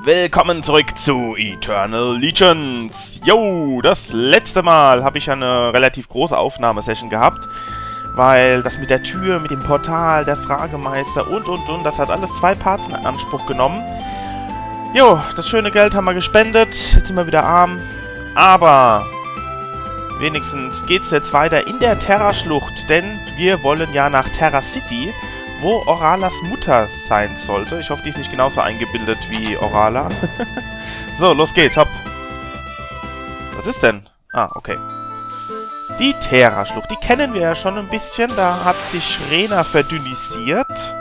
Willkommen zurück zu Eternal Legions. Jo, das letzte Mal habe ich eine relativ große Aufnahmesession gehabt, weil das mit der Tür, mit dem Portal, der Fragemeister und und und, das hat alles zwei Parts in Anspruch genommen. Jo, das schöne Geld haben wir gespendet, jetzt sind wir wieder arm, aber wenigstens geht es jetzt weiter in der Terra-Schlucht, denn wir wollen ja nach Terra City wo Oralas Mutter sein sollte. Ich hoffe, die ist nicht genauso eingebildet wie Orala. so, los geht's, hopp. Was ist denn? Ah, okay. Die Terra-Schlucht, die kennen wir ja schon ein bisschen. Da hat sich Rena verdünnisiert,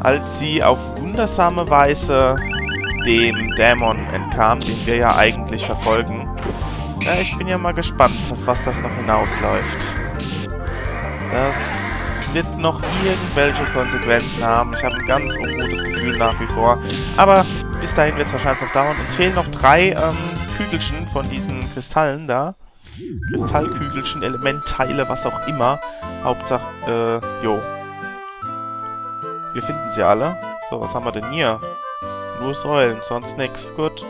als sie auf wundersame Weise dem Dämon entkam, den wir ja eigentlich verfolgen. Ja, ich bin ja mal gespannt, auf was das noch hinausläuft. Das wird noch irgendwelche Konsequenzen haben. Ich habe ein ganz ungutes Gefühl nach wie vor. Aber bis dahin wird es wahrscheinlich noch dauern. Uns fehlen noch drei ähm, Kügelchen von diesen Kristallen da. Kristallkügelchen, Elementteile, was auch immer. Hauptsache, äh, jo. Wir finden sie alle. So, was haben wir denn hier? Nur Säulen, sonst nix. Gut.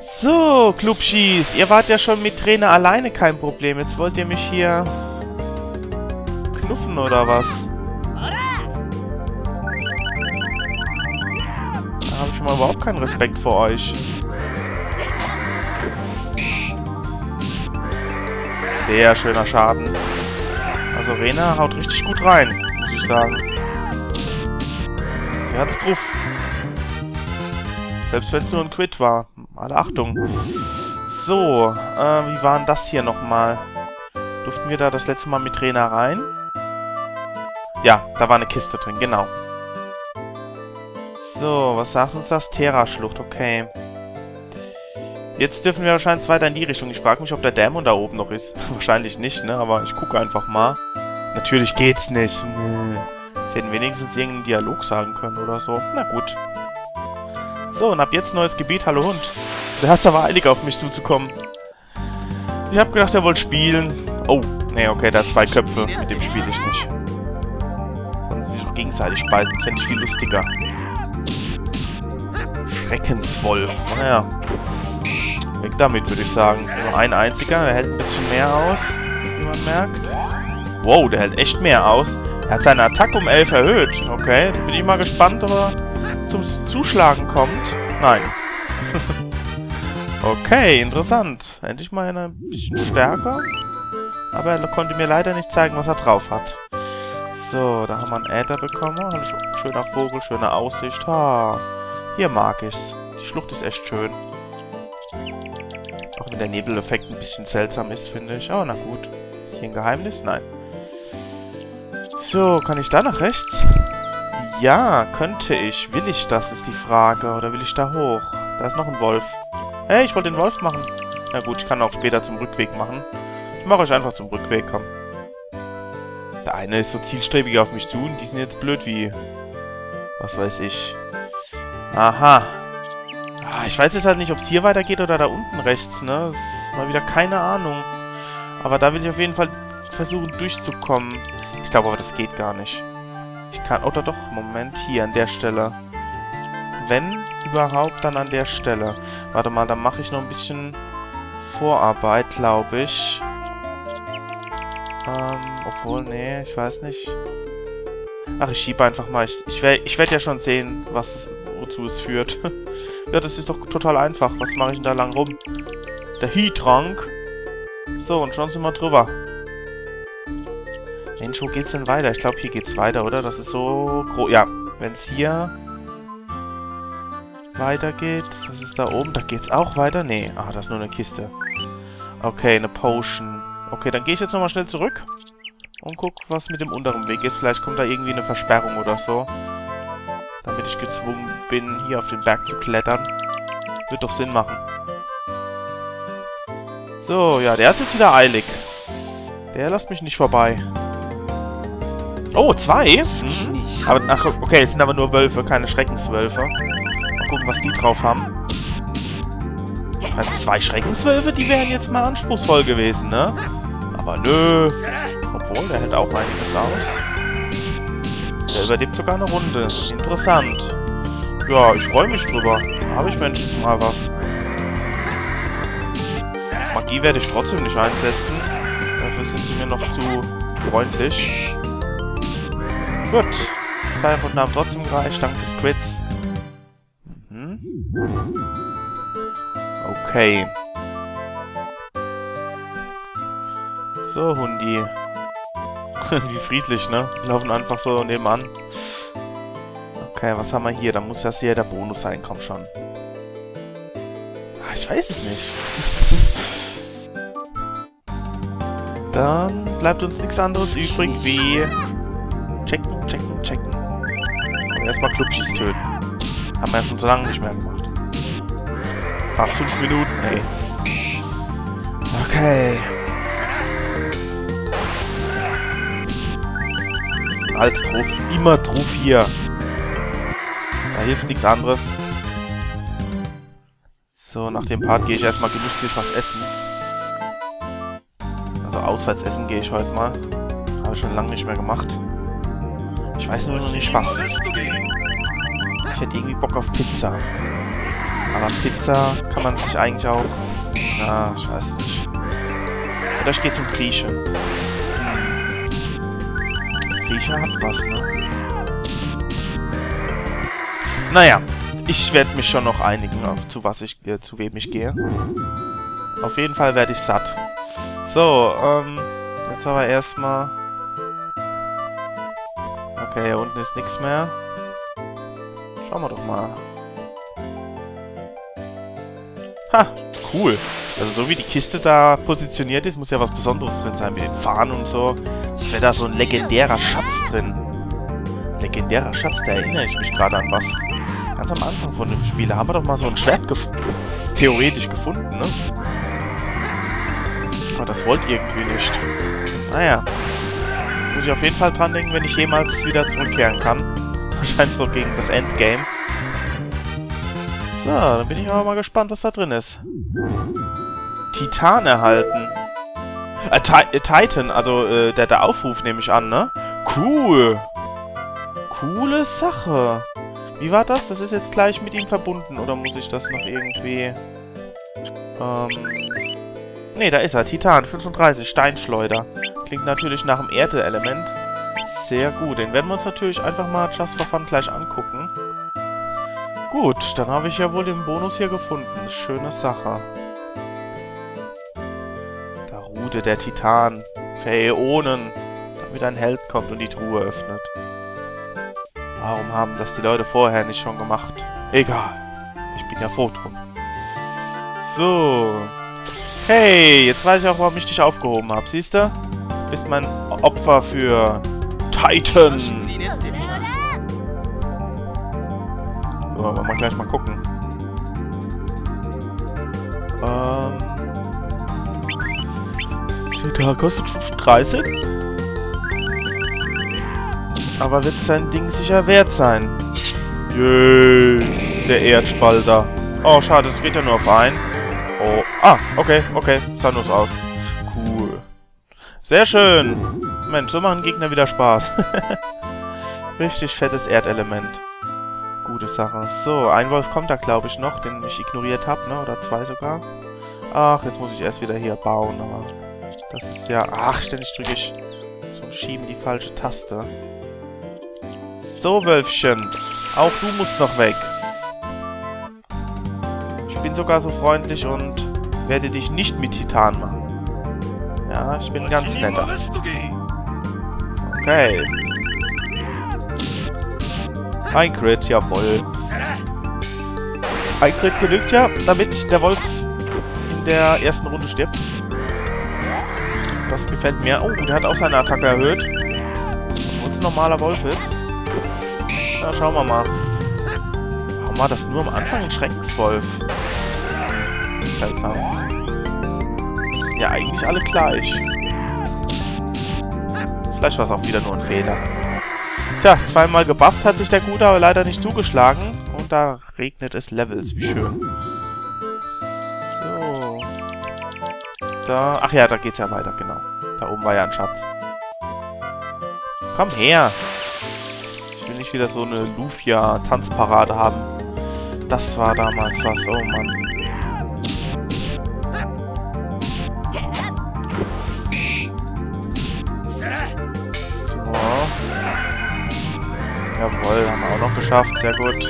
So, Klubschis, ihr wart ja schon mit Trainer alleine kein Problem. Jetzt wollt ihr mich hier oder was? Da habe ich mal überhaupt keinen Respekt vor euch. Sehr schöner Schaden. Also Rena haut richtig gut rein, muss ich sagen. Er hat's drauf. Selbst wenn es nur ein Quit war. Alle Achtung. So, äh, wie war denn das hier nochmal? Durften wir da das letzte Mal mit Rena rein? Ja, da war eine Kiste drin, genau. So, was sagt uns das? Terra-Schlucht, okay. Jetzt dürfen wir wahrscheinlich weiter in die Richtung. Ich frage mich, ob der Dämon da oben noch ist. Wahrscheinlich nicht, ne? Aber ich gucke einfach mal. Natürlich geht's nicht. Nee. Sie hätten wenigstens irgendeinen Dialog sagen können oder so. Na gut. So, und ab jetzt neues Gebiet. Hallo Hund. Der hat's aber eilig, auf mich zuzukommen. Ich habe gedacht, er wollte spielen. Oh, nee, okay, der hat zwei Köpfe. Mit dem spiele ich nicht. Sie sich auch gegenseitig speisen. Das fände ich viel lustiger. Schreckenswolf. Naja. Weg damit, würde ich sagen. Nur ein einziger. Der hält ein bisschen mehr aus, wie man merkt. Wow, der hält echt mehr aus. Er hat seine Attacke um 11 erhöht. Okay, jetzt bin ich mal gespannt, ob er zum Zuschlagen kommt. Nein. okay, interessant. Endlich mal ein bisschen stärker. Aber er konnte mir leider nicht zeigen, was er drauf hat. So, da haben wir einen Äther bekommen. Schöner Vogel, schöne Aussicht. Ha, hier mag ich's. Die Schlucht ist echt schön. Auch wenn der Nebeleffekt ein bisschen seltsam ist, finde ich. Aber na gut. Ist hier ein Geheimnis? Nein. So, kann ich da nach rechts? Ja, könnte ich. Will ich das, ist die Frage. Oder will ich da hoch? Da ist noch ein Wolf. Hey, ich wollte den Wolf machen. Na gut, ich kann auch später zum Rückweg machen. Ich mache euch einfach zum Rückweg, komm. Eine ist so zielstrebig auf mich zu und die sind jetzt blöd wie... Was weiß ich. Aha. Ah, ich weiß jetzt halt nicht, ob es hier weitergeht oder da unten rechts, ne? Das ist mal wieder keine Ahnung. Aber da will ich auf jeden Fall versuchen durchzukommen. Ich glaube aber, das geht gar nicht. Ich kann... Oder doch, Moment, hier an der Stelle. Wenn überhaupt, dann an der Stelle. Warte mal, dann mache ich noch ein bisschen Vorarbeit, glaube ich. Ähm, obwohl, nee, ich weiß nicht. Ach, ich schiebe einfach mal. Ich, ich, ich werde ja schon sehen, was es, wozu es führt. ja, das ist doch total einfach. Was mache ich denn da lang rum? Der Heat-Trank. So, und schon sind wir drüber. Mensch, wo geht's denn weiter? Ich glaube, hier geht's weiter, oder? Das ist so groß. Ja, wenn es hier weitergeht. Was ist da oben? Da geht's auch weiter? Nee. Ah, das ist nur eine Kiste. Okay, eine Potion. Okay, dann gehe ich jetzt nochmal schnell zurück. Und guck, was mit dem unteren Weg ist. Vielleicht kommt da irgendwie eine Versperrung oder so. Damit ich gezwungen bin, hier auf den Berg zu klettern. Wird doch Sinn machen. So, ja, der ist jetzt wieder eilig. Der lässt mich nicht vorbei. Oh, zwei? Hm. Aber, ach, okay, es sind aber nur Wölfe, keine Schreckenswölfe. Mal gucken, was die drauf haben. Zwei Schreckenswölfe, die wären jetzt mal anspruchsvoll gewesen, ne? Aber nö. Obwohl, der hält auch einiges aus. Der überlebt sogar eine Runde. Interessant. ja, ich freue mich drüber. Habe ich wenigstens mal was. Magie werde ich trotzdem nicht einsetzen. Dafür sind sie mir noch zu freundlich. Gut. Zwei Runden haben trotzdem gereicht, dank des Quits. Mhm. Okay. So, Hundi. Wie friedlich, ne? Wir laufen einfach so nebenan. Okay, was haben wir hier? Da muss ja hier der Bonus sein, komm schon. Ah, ich weiß es nicht. Dann bleibt uns nichts anderes übrig wie... Checken, checken, checken. Und erstmal Klubschis töten. Haben wir ja schon so lange nicht mehr gemacht. Fast fünf Minuten, ey. Okay. Als Truff. Immer Truff hier. Da hilft nichts anderes. So, nach dem Part gehe ich erstmal genüsslich was essen. Also auswärts essen gehe ich heute mal. Habe ich schon lange nicht mehr gemacht. Ich weiß nur noch nicht was. Ich hätte irgendwie Bock auf Pizza. Aber Pizza kann man sich eigentlich auch... Na, ich weiß nicht. Oder ich gehe zum Grieche. Grieche hat was, ne? Naja, ich werde mich schon noch einigen, zu was ich, äh, zu wem ich gehe. Auf jeden Fall werde ich satt. So, ähm, jetzt aber erstmal... Okay, hier unten ist nichts mehr. Schauen wir doch mal. Ha, cool. Also so wie die Kiste da positioniert ist, muss ja was Besonderes drin sein mit den Fahnen und so. Als wäre da so ein legendärer Schatz drin. Legendärer Schatz, da erinnere ich mich gerade an was. Ganz am Anfang von dem Spiel haben wir doch mal so ein Schwert gef theoretisch gefunden, ne? Aber das wollte irgendwie nicht. Naja. Muss ich auf jeden Fall dran denken, wenn ich jemals wieder zurückkehren kann. Wahrscheinlich so gegen das Endgame. So, dann bin ich aber mal gespannt, was da drin ist. Titan erhalten. Äh, äh, Titan, also äh, der, der Aufruf nehme ich an, ne? Cool. Coole Sache. Wie war das? Das ist jetzt gleich mit ihm verbunden, oder muss ich das noch irgendwie... Ähm... Ne, da ist er. Titan, 35, Steinschleuder. Klingt natürlich nach dem Erde-Element. Sehr gut. Den werden wir uns natürlich einfach mal just for fun gleich angucken. Gut, dann habe ich ja wohl den Bonus hier gefunden. Schöne Sache. Ruhte der Titan. Für Äonen. Damit ein Held kommt und die Truhe öffnet. Warum haben das die Leute vorher nicht schon gemacht? Egal. Ich bin ja froh drum. So. Hey, jetzt weiß ich auch, warum ich dich aufgehoben habe. Siehst du? Bist mein Opfer für Titan. So, wollen wir gleich mal gucken. Ähm. Da kostet 35. Aber wird sein Ding sicher wert sein. Yay, der Erdspalter. Oh, schade, das geht ja nur auf ein. Oh, ah, okay, okay, sah nur aus. Cool. Sehr schön. Mensch, so machen Gegner wieder Spaß. Richtig fettes Erdelement. Gute Sache. So, ein Wolf kommt da, glaube ich, noch, den ich ignoriert habe, ne? Oder zwei sogar. Ach, jetzt muss ich erst wieder hier bauen, aber... Das ist ja... Ach, ständig drücke ich zum Schieben die falsche Taste. So, Wölfchen. Auch du musst noch weg. Ich bin sogar so freundlich und werde dich nicht mit Titan machen. Ja, ich bin ganz netter. Okay. Ein Crit, jawoll. Ein Crit genügt ja, damit der Wolf in der ersten Runde stirbt. Das gefällt mir. Oh, der hat auch seine Attacke erhöht. Obwohl es ein normaler Wolf ist. Na, schauen wir mal. Warum war das nur am Anfang ein Schreckenswolf? Seltsam. Die sind ja eigentlich alle gleich. Vielleicht war es auch wieder nur ein Fehler. Tja, zweimal gebufft hat sich der Gute aber leider nicht zugeschlagen. Und da regnet es Levels. Wie schön. Da. Ach ja, da geht's ja weiter, genau. Da oben war ja ein Schatz. Komm her! nicht wieder so eine Lufia-Tanzparade haben. Das war damals was. Oh Mann. So. Jawohl, haben wir auch noch geschafft. Sehr gut.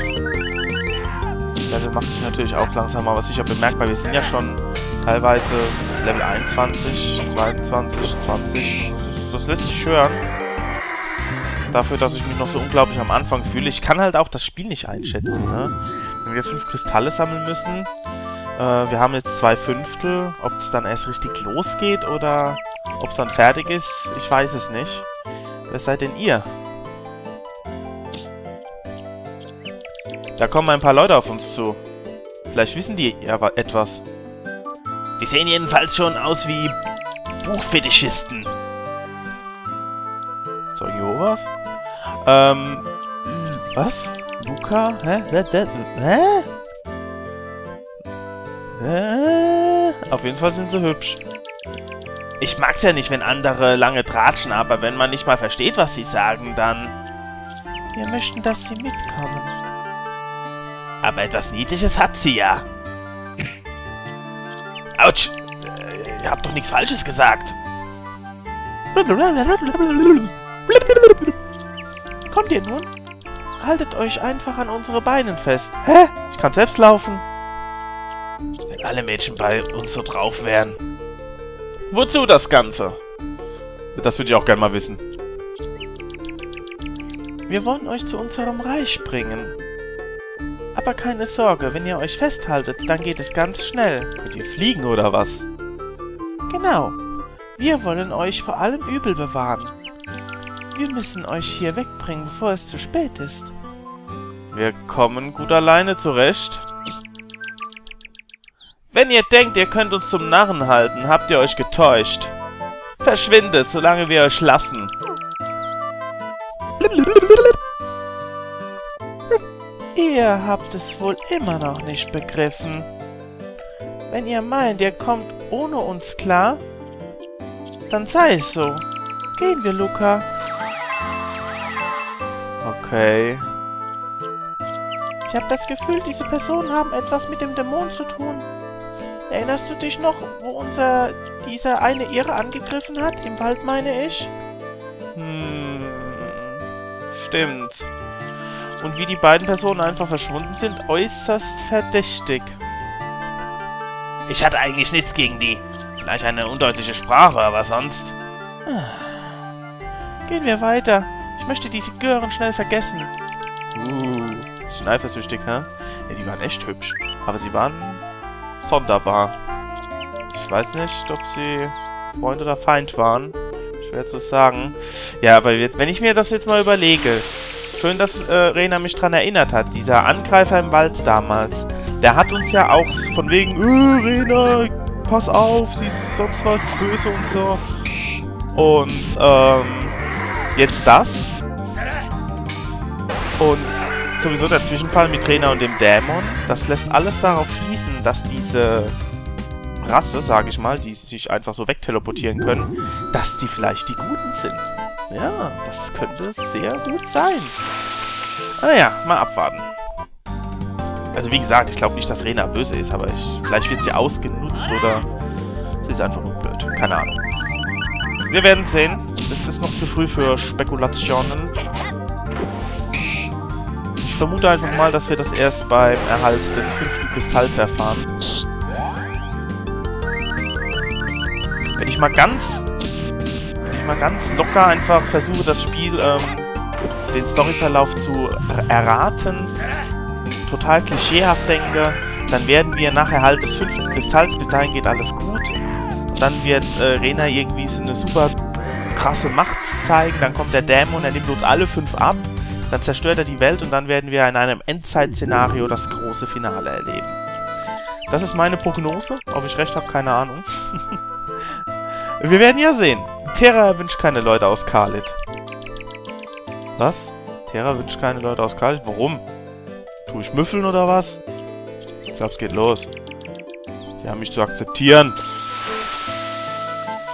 Level macht sich natürlich auch langsam was sicher bemerkbar. Wir sind ja schon teilweise Level 21, 22, 20. Das, lässt sich hören. Dafür, dass ich mich noch so unglaublich am Anfang fühle. Ich kann halt auch das Spiel nicht einschätzen, ne? Wenn wir fünf Kristalle sammeln müssen, äh, wir haben jetzt zwei Fünftel, ob es dann erst richtig losgeht oder ob es dann fertig ist, ich weiß es nicht. Wer seid denn ihr? Da kommen ein paar Leute auf uns zu. Vielleicht wissen die etwas. Die sehen jedenfalls schon aus wie Buchfetischisten. So, Joras? Ähm, was? Luca? Hä? Hä? Hä? Auf jeden Fall sind sie hübsch. Ich mag's ja nicht, wenn andere lange tratschen, aber wenn man nicht mal versteht, was sie sagen, dann... Wir möchten, dass sie mitkommen. Aber etwas Niedliches hat sie ja. Autsch! Äh, ihr habt doch nichts Falsches gesagt. Kommt ihr nun? Haltet euch einfach an unsere Beinen fest. Hä? Ich kann selbst laufen. Wenn alle Mädchen bei uns so drauf wären. Wozu das Ganze? Das würde ich auch gerne mal wissen. Wir wollen euch zu unserem Reich bringen. Aber keine Sorge, wenn ihr euch festhaltet, dann geht es ganz schnell. Könnt ihr fliegen oder was? Genau. Wir wollen euch vor allem Übel bewahren. Wir müssen euch hier wegbringen, bevor es zu spät ist. Wir kommen gut alleine zurecht. Wenn ihr denkt, ihr könnt uns zum Narren halten, habt ihr euch getäuscht. Verschwindet, solange wir euch lassen. Ihr habt es wohl immer noch nicht begriffen. Wenn ihr meint, ihr kommt ohne uns klar, dann sei es so. Gehen wir, Luca. Okay. Ich habe das Gefühl, diese Personen haben etwas mit dem Dämon zu tun. Erinnerst du dich noch, wo unser dieser eine Irre angegriffen hat? Im Wald, meine ich? Hm. Stimmt und wie die beiden Personen einfach verschwunden sind, äußerst verdächtig. Ich hatte eigentlich nichts gegen die. Vielleicht eine undeutliche Sprache, aber sonst... Gehen wir weiter. Ich möchte diese Gören schnell vergessen. Uh, bisschen eifersüchtig, hä? Ja, die waren echt hübsch. Aber sie waren sonderbar. Ich weiß nicht, ob sie Freund oder Feind waren. Schwer zu sagen. Ja, aber jetzt, wenn ich mir das jetzt mal überlege, Schön, dass äh, Rena mich dran erinnert hat. Dieser Angreifer im Wald damals. Der hat uns ja auch von wegen, äh, Rena, pass auf, sie ist sonst was böse und so. Und, ähm, jetzt das. Und sowieso der Zwischenfall mit Rena und dem Dämon. Das lässt alles darauf schließen, dass diese Rasse, sage ich mal, die sich einfach so wegteleportieren können, dass die vielleicht die Guten sind. Ja, das könnte sehr gut sein. Naja, mal abwarten. Also wie gesagt, ich glaube nicht, dass Rena böse ist, aber ich, vielleicht wird sie ausgenutzt oder sie ist einfach nur blöd. Keine Ahnung. Wir werden sehen. Es ist noch zu früh für Spekulationen. Ich vermute einfach mal, dass wir das erst beim Erhalt des fünften Kristalls erfahren. Wenn ich mal ganz mal ganz locker einfach versuche, das Spiel, ähm, den Storyverlauf zu erraten, total klischeehaft denke, dann werden wir nachher halt des fünften Kristalls, bis dahin geht alles gut. Dann wird äh, Rena irgendwie so eine super krasse Macht zeigen, dann kommt der Dämon, er nimmt uns alle fünf ab, dann zerstört er die Welt und dann werden wir in einem Endzeit-Szenario das große Finale erleben. Das ist meine Prognose. Ob ich recht habe, keine Ahnung. wir werden ja sehen. Terra wünscht keine Leute aus Khalid. Was? Terra wünscht keine Leute aus Khalid? Warum? Tue ich müffeln oder was? Ich glaube, es geht los. Die haben mich zu akzeptieren.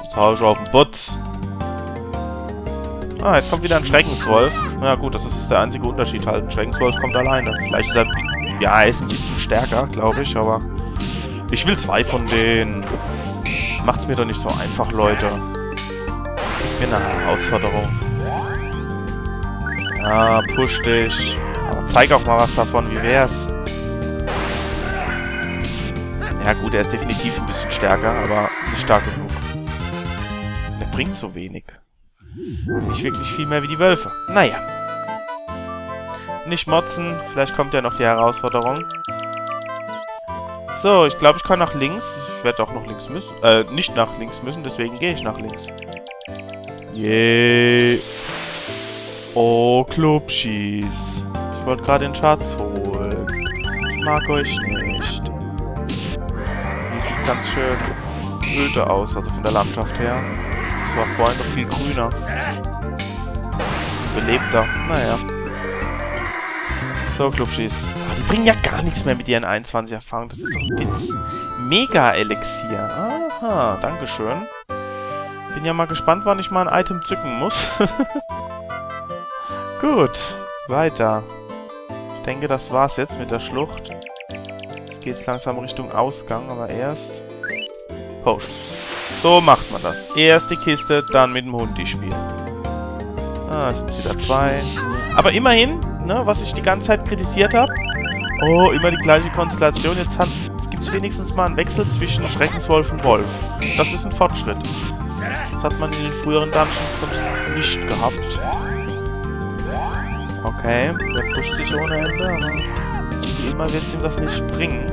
Jetzt hau ich auf den Butz. Ah, jetzt kommt wieder ein Schreckenswolf. Na ja, gut, das ist der einzige Unterschied halt. Ein Schreckenswolf kommt alleine. Vielleicht ist er Ja, er ist ein bisschen stärker, glaube ich, aber... Ich will zwei von denen. Macht's mir doch nicht so einfach, Leute. Eine Herausforderung. Ja, push dich. Aber zeig auch mal was davon. Wie wär's? Ja gut, er ist definitiv ein bisschen stärker, aber nicht stark genug. Er bringt so wenig. Nicht wirklich viel mehr wie die Wölfe. Naja. Nicht motzen. Vielleicht kommt ja noch die Herausforderung. So, ich glaube, ich kann nach links. Ich werde auch noch links müssen. Äh, nicht nach links müssen, deswegen gehe ich nach links. Yay. Oh, Klubschis. Ich wollte gerade den Schatz holen. Ich mag euch nicht. Hier sieht es ganz schön öde aus, also von der Landschaft her. Es war vorhin noch viel grüner. Belebter. Naja. So, Klubschis. Oh, die bringen ja gar nichts mehr mit ihren 21 Erfahrungen. Das ist doch ein Witz. Mega-Elixier. Aha, dankeschön. Bin ja mal gespannt, wann ich mal ein Item zücken muss. Gut, weiter. Ich denke, das war's jetzt mit der Schlucht. Jetzt geht's langsam Richtung Ausgang, aber erst... Potion. So macht man das. Erst die Kiste, dann mit dem Hund die spielen. Ah, es sind wieder zwei. Aber immerhin, ne, was ich die ganze Zeit kritisiert habe. Oh, immer die gleiche Konstellation. Jetzt, jetzt gibt es wenigstens mal einen Wechsel zwischen Schreckenswolf und Wolf. Das ist ein Fortschritt. Das hat man in den früheren Dungeons sonst nicht gehabt. Okay, der pusht sich ohne Ende, aber wie immer wird es ihm das nicht bringen.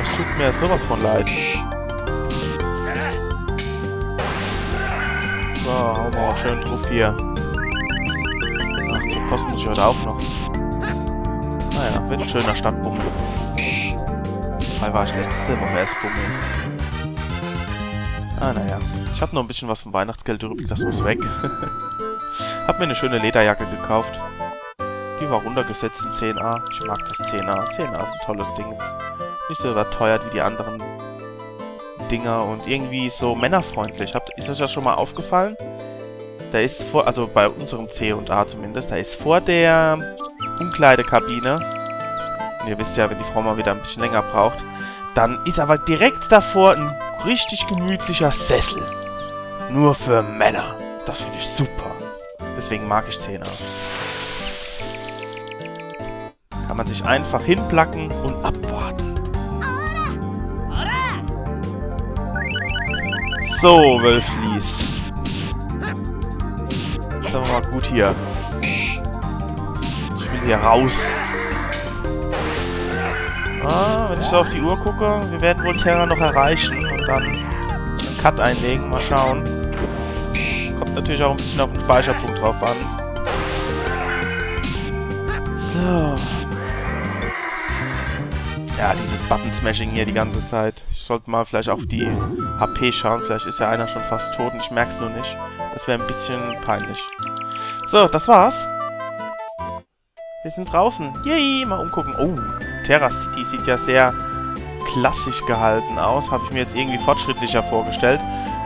Das tut mir sowas von leid. So, hauen wir auch schön drauf hier. Ach, zur Post muss ich heute auch noch. Naja, wird ein schöner Stadtbummel. Weil war ich letzte Woche erst bummeln. Ah, naja. Ich habe noch ein bisschen was vom Weihnachtsgeld übrig, das muss weg. hab mir eine schöne Lederjacke gekauft. Die war runtergesetzt im 10a. Ich mag das 10a. 10a ist ein tolles Ding. Ist nicht so überteuert wie die anderen Dinger und irgendwie so männerfreundlich. Habt, ist euch das schon mal aufgefallen? Da ist vor, also bei unserem C und A zumindest, da ist vor der Umkleidekabine, und ihr wisst ja, wenn die Frau mal wieder ein bisschen länger braucht, dann ist aber direkt davor ein richtig gemütlicher Sessel. Nur für Männer. Das finde ich super. Deswegen mag ich 10er. Kann man sich einfach hinplacken und abwarten. So, Wölflies. Jetzt haben wir mal gut hier. Ich will hier raus. Ah, wenn ich so auf die Uhr gucke, wir werden wohl Terra noch erreichen dann einen Cut einlegen. Mal schauen. Kommt natürlich auch ein bisschen auf den Speicherpunkt drauf an. So. Ja, dieses Button-Smashing hier die ganze Zeit. Ich sollte mal vielleicht auf die HP schauen. Vielleicht ist ja einer schon fast tot und ich merke es nur nicht. Das wäre ein bisschen peinlich. So, das war's. Wir sind draußen. Yay, mal umgucken. Oh, Terra City sieht ja sehr klassisch gehalten aus. Habe ich mir jetzt irgendwie fortschrittlicher vorgestellt.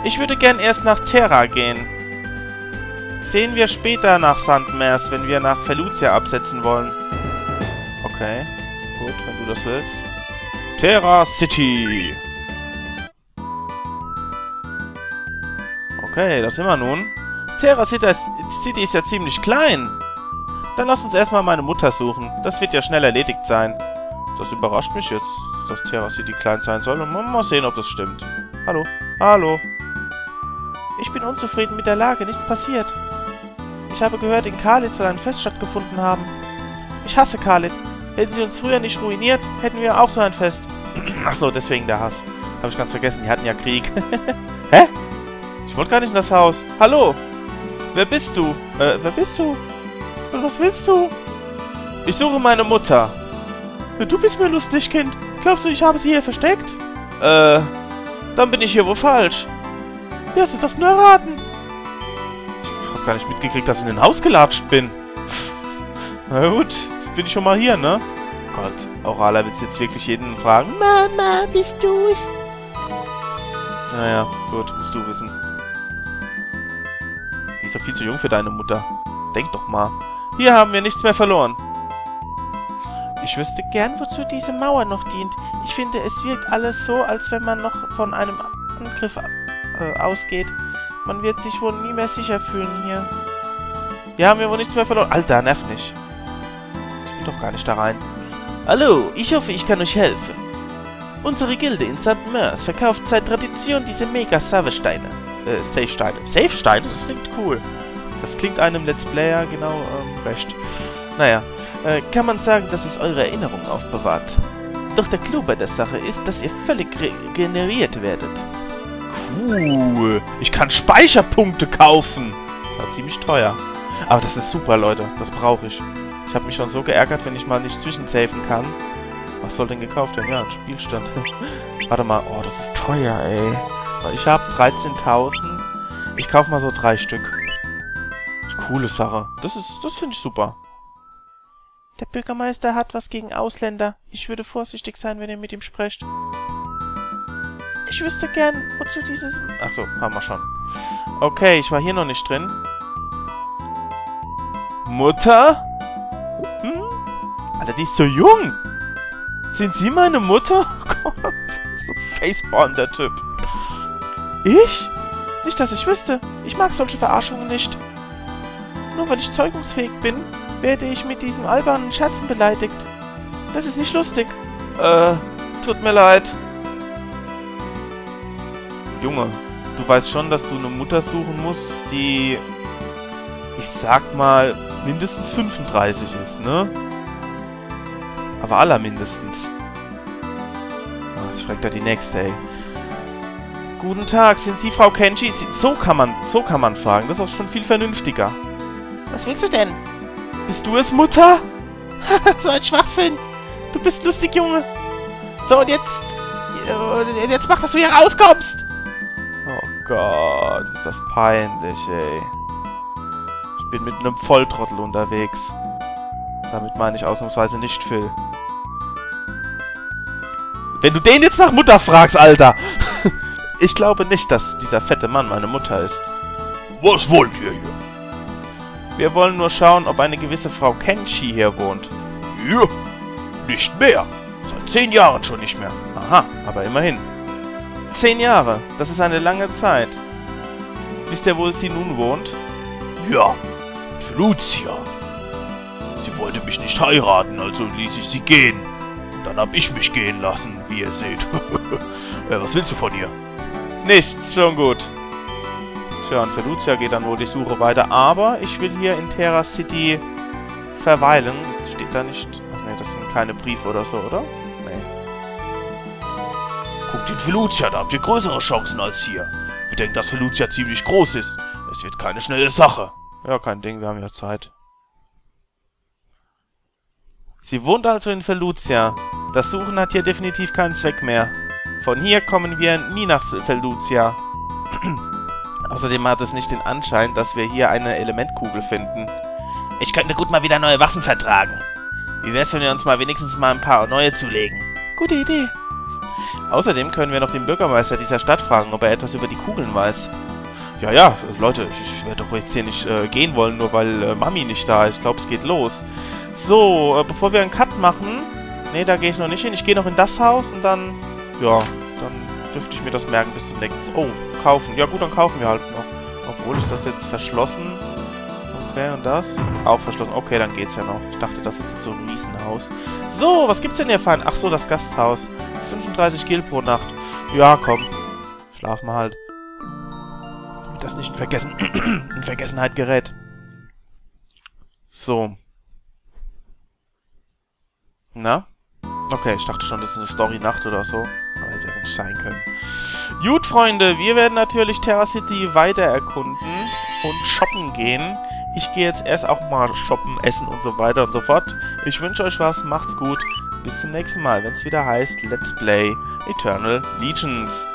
Ich würde gern erst nach Terra gehen. Sehen wir später nach Sandmers, wenn wir nach Felucia absetzen wollen. Okay, gut, wenn du das willst. Terra City. Okay, das sind wir nun. Terra City ist ja ziemlich klein. Dann lass uns erstmal meine Mutter suchen. Das wird ja schnell erledigt sein. Das überrascht mich jetzt, dass Terra City klein sein soll. Und mal sehen, ob das stimmt. Hallo? Hallo? Ich bin unzufrieden mit der Lage. Nichts passiert. Ich habe gehört, in Khalid soll ein Fest stattgefunden haben. Ich hasse Khalid. Hätten sie uns früher nicht ruiniert, hätten wir auch so ein Fest. Achso, deswegen der Hass. Habe ich ganz vergessen, die hatten ja Krieg. Hä? Ich wollte gar nicht in das Haus. Hallo? Wer bist du? Äh, wer bist du? Und was willst du? Ich suche meine Mutter. Du bist mir lustig, Kind. Glaubst du, ich habe sie hier versteckt? Äh, dann bin ich hier wohl falsch. Wie hast du das nur erraten? Ich hab gar nicht mitgekriegt, dass ich in ein Haus gelatscht bin. Na gut, jetzt bin ich schon mal hier, ne? Gott, Aurala willst jetzt wirklich jeden fragen. Mama, bist du's? Naja, gut, musst du wissen. Die ist doch viel zu jung für deine Mutter. Denk doch mal. Hier haben wir nichts mehr verloren. Ich wüsste gern, wozu diese Mauer noch dient. Ich finde, es wirkt alles so, als wenn man noch von einem Angriff äh, ausgeht. Man wird sich wohl nie mehr sicher fühlen hier. Wir haben ja wohl nichts mehr verloren. Alter, nerv nicht. Ich will doch gar nicht da rein. Hallo, ich hoffe, ich kann euch helfen. Unsere Gilde in St. Meurs verkauft seit Tradition diese Mega-Save-Steine. Äh, Safe-Steine. Safe-Steine? Das klingt cool. Das klingt einem Let's Player genau ähm, recht. Naja, äh, kann man sagen, dass es eure Erinnerungen aufbewahrt. Doch der Clou bei der Sache ist, dass ihr völlig regeneriert werdet. Cool. Ich kann Speicherpunkte kaufen. Das war ziemlich teuer. Aber das ist super, Leute. Das brauche ich. Ich habe mich schon so geärgert, wenn ich mal nicht zwischensafen kann. Was soll denn gekauft werden? Ja, ein Spielstand. Warte mal. Oh, das ist teuer, ey. Ich habe 13.000. Ich kaufe mal so drei Stück. Coole Sache. Das ist, das finde ich super. Der Bürgermeister hat was gegen Ausländer. Ich würde vorsichtig sein, wenn ihr mit ihm sprecht. Ich wüsste gern, wozu dieses... Ach so, haben wir schon. Okay, ich war hier noch nicht drin. Mutter? Hm? Alter, die ist so jung. Sind Sie meine Mutter? Oh Gott, so Faceborn, der Typ. Ich? Nicht, dass ich wüsste. Ich mag solche Verarschungen nicht. Nur weil ich zeugungsfähig bin, werde ich mit diesem albernen Scherzen beleidigt. Das ist nicht lustig. Äh, tut mir leid. Junge, du weißt schon, dass du eine Mutter suchen musst, die, ich sag mal, mindestens 35 ist, ne? Aber allermindestens. Oh, jetzt fragt er die nächste, ey. Guten Tag, sind Sie Frau Kenji? So kann man, so kann man fragen. Das ist auch schon viel vernünftiger. Was willst du denn? Bist du es, Mutter? so ein Schwachsinn. Du bist lustig, Junge. So, und jetzt... Äh, jetzt mach, dass du hier rauskommst. Oh Gott, ist das peinlich, ey. Ich bin mit einem Volltrottel unterwegs. Damit meine ich ausnahmsweise nicht Phil. Wenn du den jetzt nach Mutter fragst, Alter. ich glaube nicht, dass dieser fette Mann meine Mutter ist. Was wollt ihr hier? Wir wollen nur schauen, ob eine gewisse Frau Kenshi hier wohnt. Ja, nicht mehr. Seit zehn Jahren schon nicht mehr. Aha, aber immerhin. Zehn Jahre, das ist eine lange Zeit. Wisst ihr, wo sie nun wohnt? Ja, für Lucia. Sie wollte mich nicht heiraten, also ließ ich sie gehen. Dann hab ich mich gehen lassen, wie ihr seht. Was willst du von ihr? Nichts, schon gut. Tja, und für Lucia geht dann wohl die Suche weiter. Aber ich will hier in Terra City verweilen. Das steht da nicht... Ach nee, das sind keine Briefe oder so, oder? Nee. Guckt in Felucia, da habt ihr größere Chancen als hier. Wir denken, dass Felucia ziemlich groß ist. Es wird keine schnelle Sache. Ja, kein Ding, wir haben ja Zeit. Sie wohnt also in Felucia. Das Suchen hat hier definitiv keinen Zweck mehr. Von hier kommen wir nie nach Felucia. Außerdem hat es nicht den Anschein, dass wir hier eine Elementkugel finden. Ich könnte gut mal wieder neue Waffen vertragen. Wie wär's, wenn wir uns mal wenigstens mal ein paar neue zulegen? Gute Idee. Außerdem können wir noch den Bürgermeister dieser Stadt fragen, ob er etwas über die Kugeln weiß. Ja, ja, Leute, ich werde doch jetzt hier nicht äh, gehen wollen, nur weil äh, Mami nicht da ist. Ich glaube, es geht los. So, äh, bevor wir einen Cut machen... Ne, da gehe ich noch nicht hin. Ich gehe noch in das Haus und dann... Ja, dürfte ich mir das merken bis zum nächsten... Oh, kaufen. Ja gut, dann kaufen wir halt noch. Obwohl, ist das jetzt verschlossen? Okay, und das? Auch verschlossen. Okay, dann geht's ja noch. Ich dachte, das ist so ein Riesenhaus. So, was gibt's denn hier fein? Ach so, das Gasthaus. 35 Gil pro Nacht. Ja, komm. Schlafen wir halt. Damit das nicht in, Vergessen in Vergessenheit gerät. So. Na? Okay, ich dachte schon, das ist eine Story-Nacht oder so. Sein können. Gut, Freunde, wir werden natürlich Terra City weiter erkunden und shoppen gehen. Ich gehe jetzt erst auch mal shoppen, essen und so weiter und so fort. Ich wünsche euch was, macht's gut. Bis zum nächsten Mal, wenn es wieder heißt Let's Play Eternal Legions.